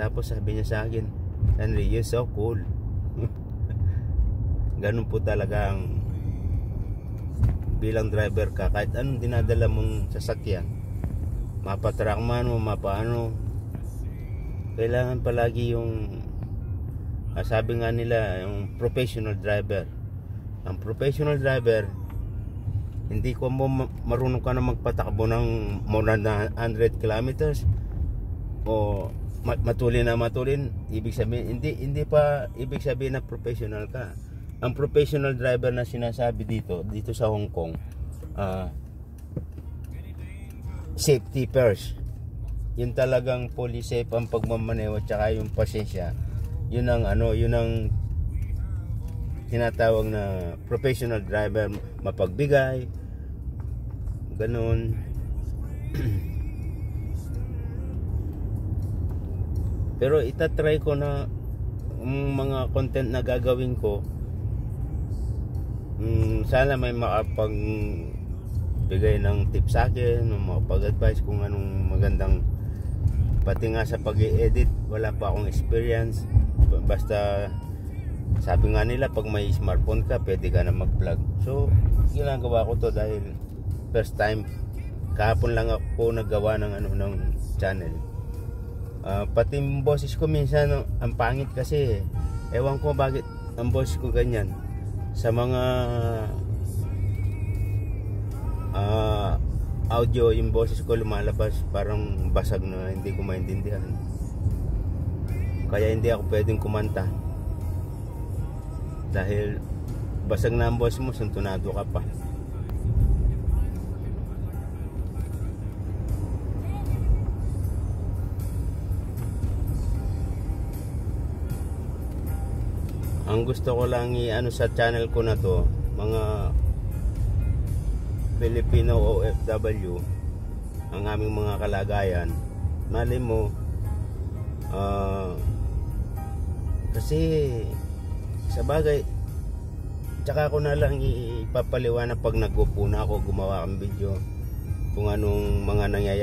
Tapos sabi niya sa akin, Henry, you're so cool. Ganun po talaga ang bilang driver ka. Kahit anong dinadala mong sasakyan. Mapatrak man o mapaano. Kailangan palagi yung ah, sabi nga nila, yung professional driver. Ang professional driver, hindi ko mo ma- marunong ka na magpatakbo ng more than 100 kilometers o matulin na matulin ibig sabihin hindi hindi pa ibig sabihin na professional ka. Ang professional driver na sinasabi dito dito sa Hong Kong ah, safety first. Yun talagang safe ang pagmamaneho at saka yung pasensya yun ang ano yun ang tinatawag na professional driver mapagbigay ganun pero itatry ko na ang mga content na gagawin ko mm, sana may makapag bigay ng tips sa akin o makapag-advise kung anong magandang pati nga sa pag edit wala pa akong experience. Basta sabi nga nila pag may smartphone ka pwede ka na mag-vlog. So ginagawa ko to dahil first time. Kahapon lang ako naggawa ng ano ng channel Ah, pati yung boses ko minsan ang pangit kasi ewan ko bakit ang boses ko ganyan. Sa mga ah, audio yung boses ko lumalabas parang basag na hindi ko maintindihan. Kaya hindi ako pwedeng kumanta. Dahil basag na ang boses mo suntunado ka pa ang gusto ko lang i-ano sa channel ko na to mga Filipino OFW ang aming mga kalagayan mali mo ah, kasi sa bagay tsaka ko na lang ipapaliwanag pag nag na ako gumawa ng video kung anong mga nangyayari